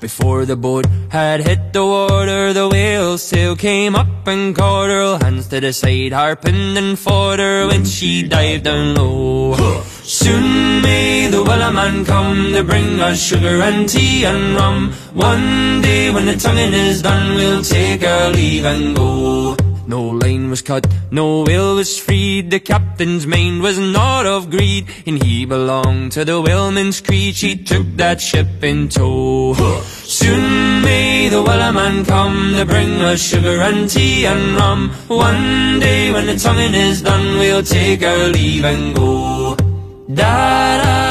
before the boat had hit the water, the whale's tail came up and caught her. Hands to the side, harping and fought her when she dived down low. Soon may the Wellerman come to bring us sugar and tea and rum. One day when the tonguing is done, we'll take our leave and go. No line was cut, no whale was freed. The captain's mind was not of greed, and he belonged to the whaleman's creed. She took that ship in tow. Soon may the Wellerman come to bring us sugar and tea and rum. One day when the tonguing is done, we'll take our leave and go. Da da